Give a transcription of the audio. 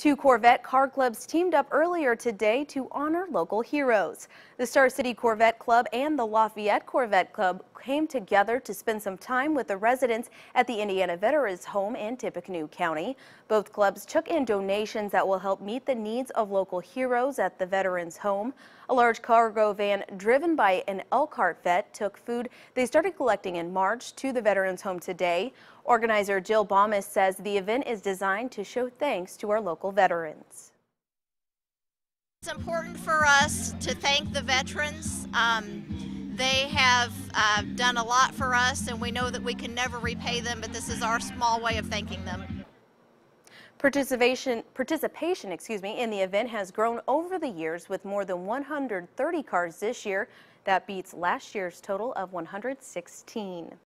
Two Corvette car clubs teamed up earlier today to honor local heroes. The Star City Corvette Club and the Lafayette Corvette Club came together to spend some time with the residents at the Indiana Veterans Home in Tippecanoe County. Both clubs took in donations that will help meet the needs of local heroes at the Veterans Home. A large cargo van driven by an Elkhart vet took food they started collecting in March to the Veterans Home today. Organizer Jill Baumus says the event is designed to show thanks to our local veterans. It's important for us to thank the veterans. Um, they have uh, done a lot for us, and we know that we can never repay them, but this is our small way of thanking them. Participation, participation excuse me, in the event has grown over the years with more than 130 cars this year. That beats last year's total of 116.